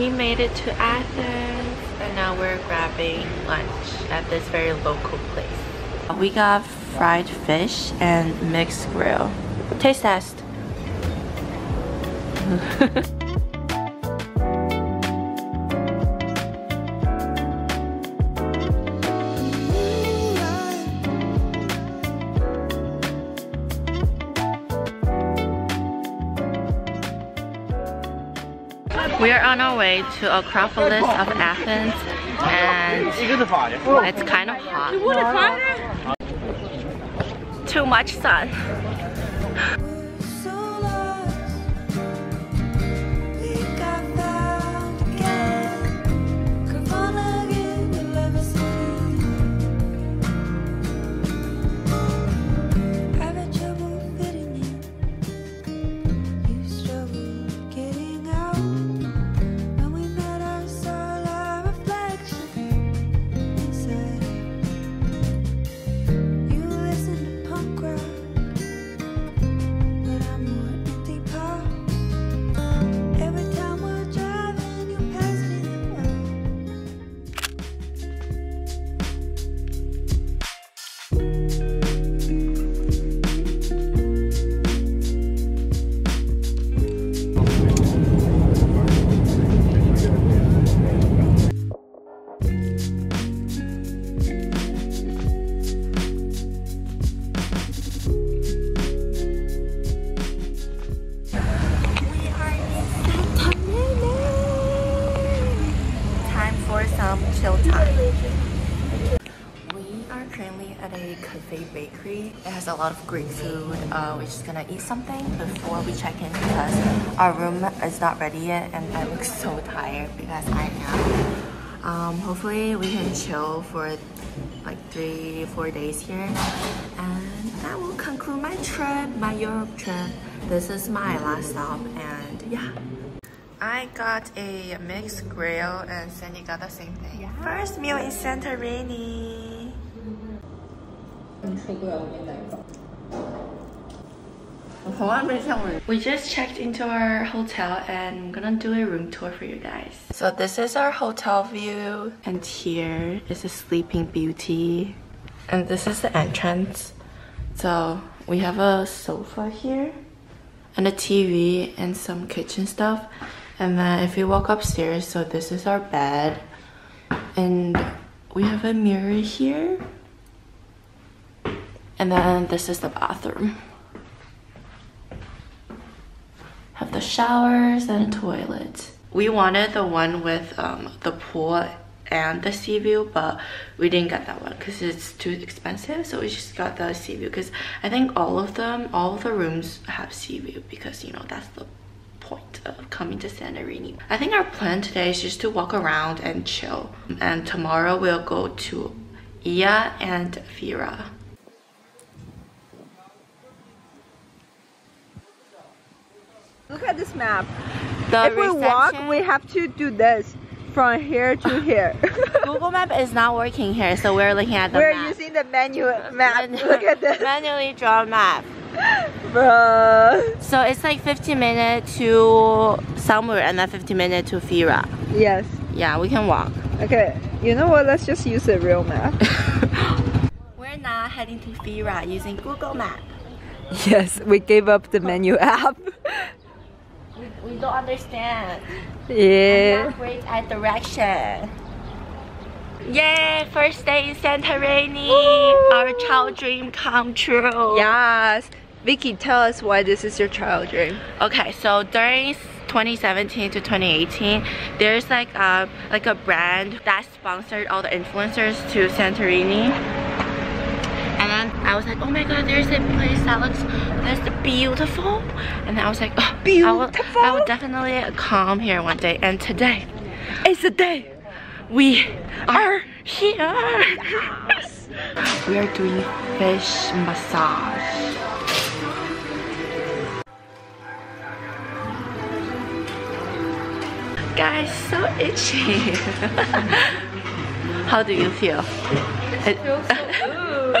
we made it to Athens and now we're grabbing lunch at this very local place. We got fried fish and mixed grill. Taste test. We are on our way to Acropolis of Athens and it's kind of hot. Too much sun. Cafe bakery. It has a lot of great food. Uh, we're just gonna eat something before we check in because our room is not ready yet and I look so tired because I am. Um, hopefully we can chill for like three, four days here and that will conclude my trip, my Europe trip. This is my last stop and yeah. I got a mixed grill and Sandy got the same thing. Yeah. First meal in Santorini. We just checked into our hotel and I'm gonna do a room tour for you guys. So this is our hotel view and here is the Sleeping Beauty and this is the entrance. So we have a sofa here and a TV and some kitchen stuff. And then if you walk upstairs, so this is our bed and we have a mirror here and then this is the bathroom. Have the showers and toilet. We wanted the one with um, the pool and the sea view, but we didn't get that one because it's too expensive. So we just got the sea view because I think all of them, all of the rooms have sea view because you know that's the of coming to Santorini. I think our plan today is just to walk around and chill. And tomorrow we'll go to Ia and Fira. Look at this map. The if reception? we walk, we have to do this from here to here. Google Map is not working here, so we're looking at the we're map. using the manual map. Look at this. Manually drawn map. Bruh. So it's like 15 minutes to somewhere and then 15 minutes to Fira. Yes. Yeah, we can walk. Okay, you know what? Let's just use a real map. we're now heading to Fira using Google Map. Yes, we gave up the menu app we don't understand. Yeah. I'm not great at direction. Yay! First day in Santorini. Our child dream come true. Yes. Vicky, tell us why this is your child dream. Okay, so during 2017 to 2018, there's like a like a brand that sponsored all the influencers to Santorini and then I was like, oh my god, there's a place that looks that's beautiful. And then I was like, oh, beautiful. I will, I will definitely come here one day. And today is the day we are here. Yes. we are doing fish massage. Guys, so itchy. How do you feel? It feels so good.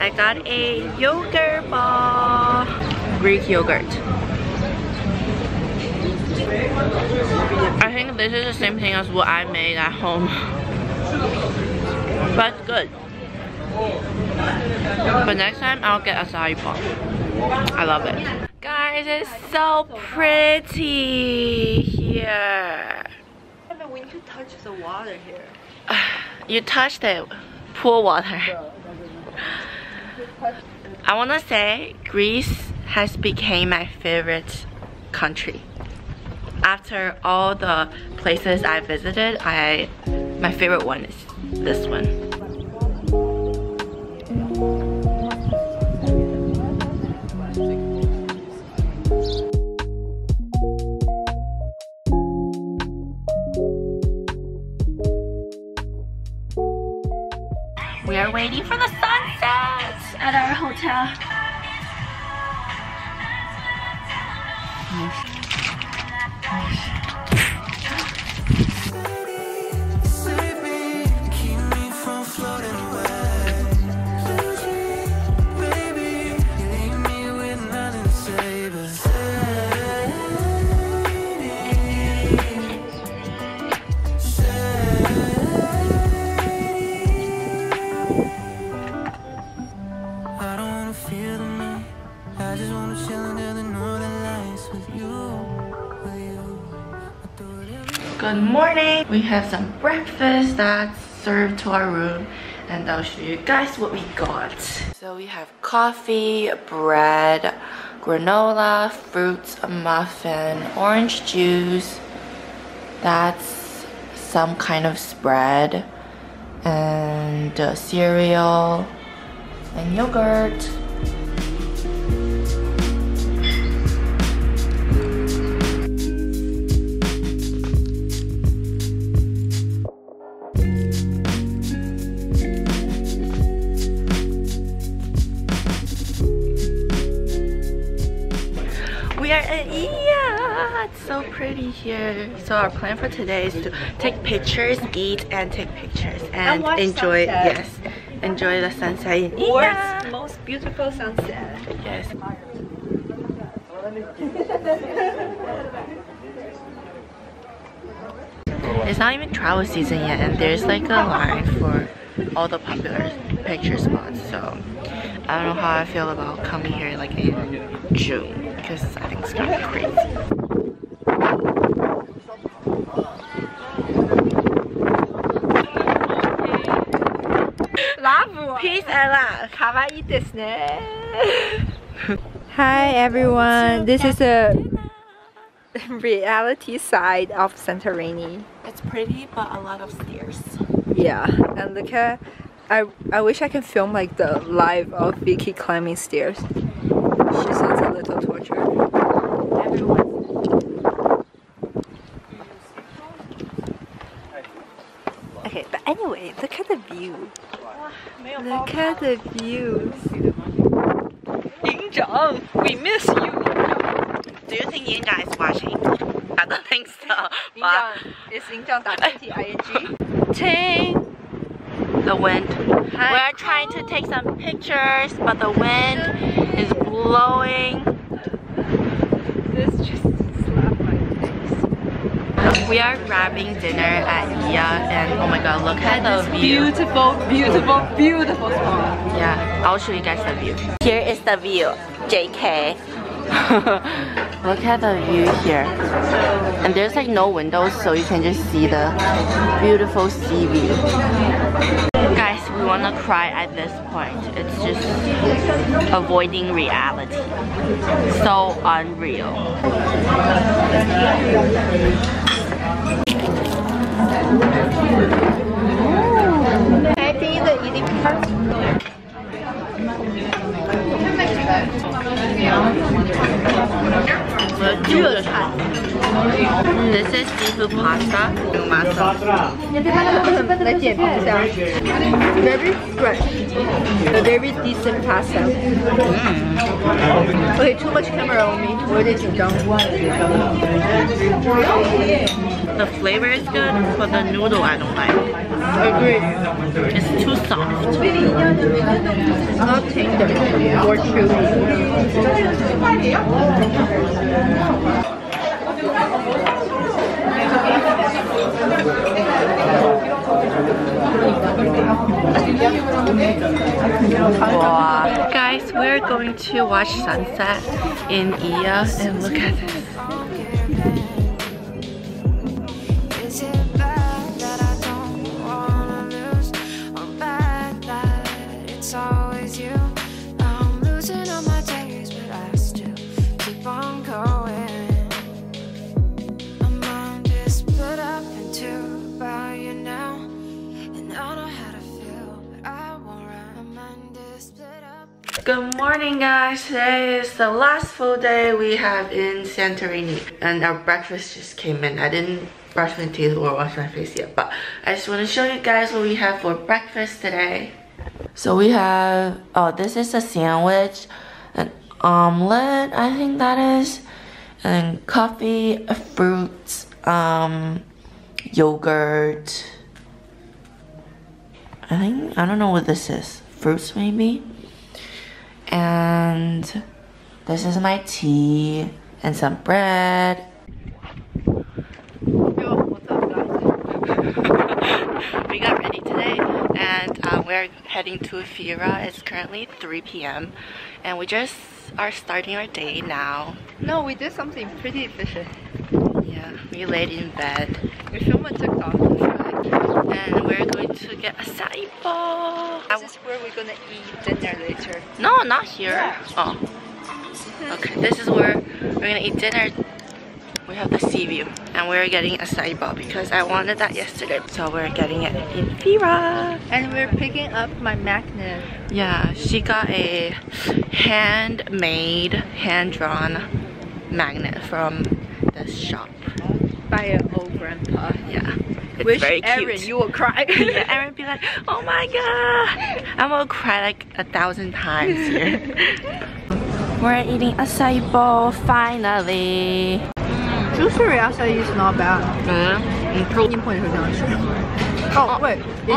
I got a yogurt ball. Greek yogurt. I think this is the same thing as what I made at home. but good. But next time I'll get acai bowl. I love it. Guys, it's so pretty here. When you touch the water here. You touched it. Pool water. I wanna say Greece has become my favorite country. After all the places I visited, I my favorite one is this one. Waiting for the sunset at our hotel. I Good morning. We have some breakfast that's served to our room and I'll show you guys what we got. So we have coffee, bread, granola, fruits, a muffin, orange juice. That's some kind of spread and uh, cereal and yogurt. Here. So our plan for today is to take pictures, eat, and take pictures, and, And enjoy. sunset. Yes, enjoy the sunset in World's most beautiful sunset. Yes. It's not even travel season yet, and there's like a line for all the popular picture spots. So I don't know how I feel about coming here like in June because I think it's gonna be crazy. Love Peace and love. Kawaii desu ne. Hi everyone, this is a reality side of Santorini. It's pretty, but a lot of stairs. Yeah, and look at I I wish I can film like the live of Vicky climbing stairs. She sounds a little tortured. Okay, but anyway, look at the view. Look at the views. Yingzheng, we miss you. Do you think Yingzheng is watching? I don't think so. But is Yingzheng ing? Ting. The wind. We're trying to take some pictures, but the wind is blowing. We are grabbing dinner at Oia, and oh my god, look at the view. Beautiful, beautiful, beautiful spot. Yeah, I'll show you guys the view. Here is the view, JK. look at the view here. And there's like no windows, so you can just see the beautiful sea view. Guys, we wanna cry at this point. It's just avoiding reality. So unreal. Can I be the easy part? This is seafood pasta, masa. Very fresh, A very decent pasta. Mm. Okay, too much camera on me. What is it, John? The flavor is good, but the noodle I don't like. Agree. It's too soft. It's not tender or chewy. Wow. Guys, we're going to watch sunset in Oia and look at this. It's always you? I'm losing all my days, but I still keep on going. My mind is split up in two about you now. And I know how to feel, but I won't run. My mind is split up. Good morning guys, today is the last full day we have in Santorini and our breakfast just came in. I didn't brush my teeth or wash my face yet but I just want to show you guys what we have for breakfast today. So we have, oh this is a sandwich, an omelet I think that is, and coffee, fruits, um, yogurt, I think, I don't know what this is, fruits maybe? and this is my tea and some bread. Yo, what's up, guys? we got ready today and uh, we're heading to Fira. It's currently 3 p.m. and we just are starting our day now. No, we did something pretty efficient. Yeah, we laid in bed We filmed a TikTok. and we're going to get acai bowl. This is where we're gonna eat dinner later. No, not here. Oh. Okay, this is where we're gonna eat dinner. We have the sea view and we're getting acai bowl because I wanted that yesterday. So we're getting it in Fira. And we're picking up my magnet Yeah, she got a handmade, hand-drawn magnet from this shop. by an old grandpa. Yeah, it's Which very cute. Aaron, you will cry. yeah, Aaron be like, oh my god, I'm gonna cry like a thousand times here. We're eating acai bowl finally. 嗯，你。哦，喂、你。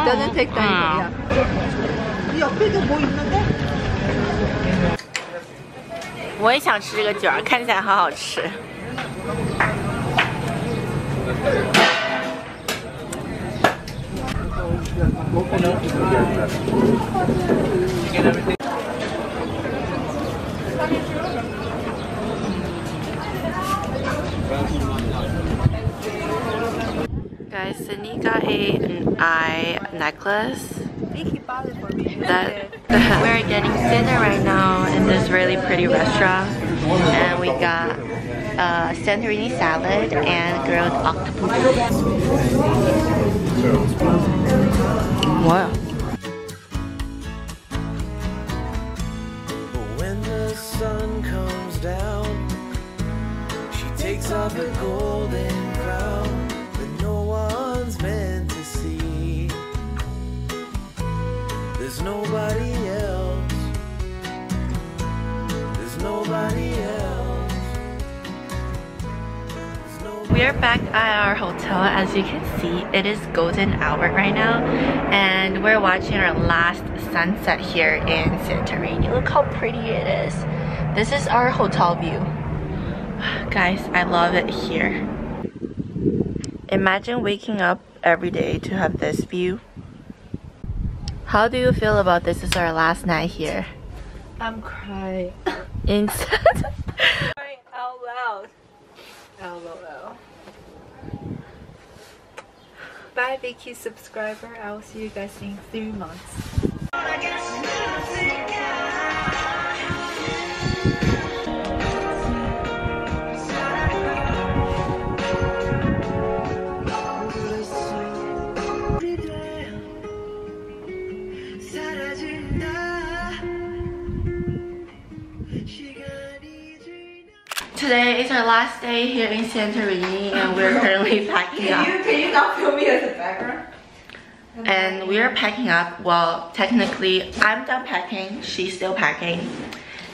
我也想吃这个卷看起来好好吃。Guys, Sydney got a, an eye necklace Vicky bought it for me. that we're getting dinner right now in this really pretty restaurant and we got uh, Santorini salad and grilled octopus. Wow. When the sun comes down, she takes off her golden We are back at our hotel. As you can see, it is golden hour right now, and we're watching our last sunset here in Santorini. Look how pretty it is. This is our hotel view. Guys, I love it here. Imagine waking up every day to have this view. How do you feel about this? This is our last night here. I'm crying. In Crying out loud. LOL. Bye Vicky subscriber. I will see you guys in three months. Today is our last day here in Santorini and we're currently packing up. Can you not film me as a background? And we are packing up. Well, technically, I'm done packing. She's still packing.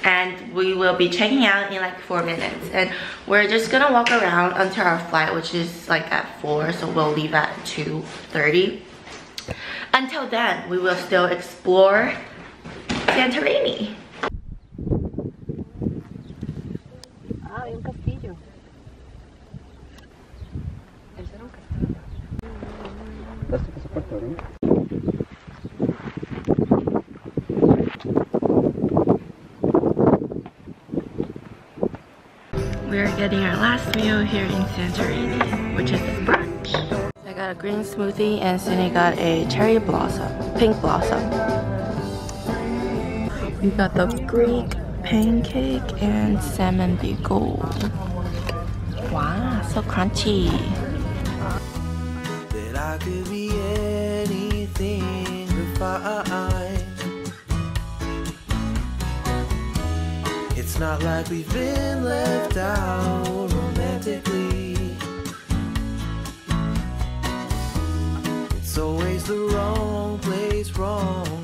And we will be checking out in like four minutes. And we're just gonna walk around until our flight, which is like at four. So we'll leave at 2.30. Until then, we will still explore Santorini. Ah, hay un castillo. Era un castillo. Pasaporte, verdad? We're getting our last meal here in Santorini, which is brunch. I got a green smoothie and Cindy got a cherry blossom, pink blossom. We got the Greek pancake and salmon bagel. Wow, so crunchy. that I could be anything. It's not like we've been left out romantically. It's always the wrong place, wrong